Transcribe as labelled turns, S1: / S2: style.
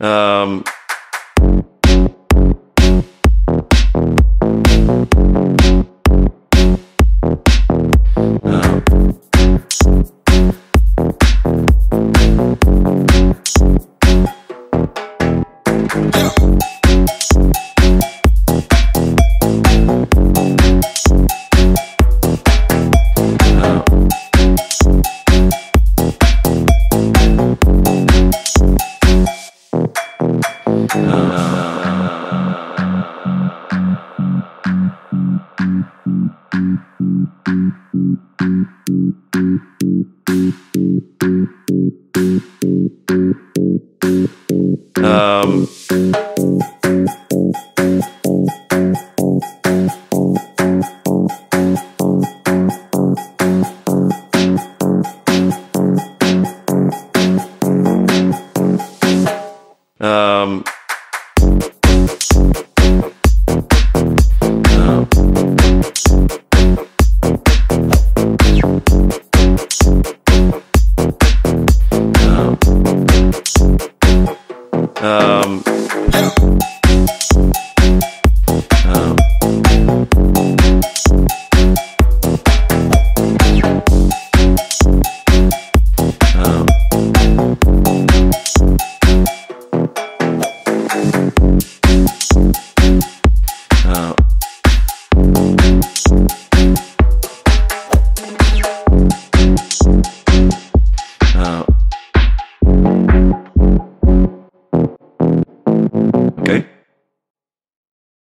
S1: Um, um, um, um, okay.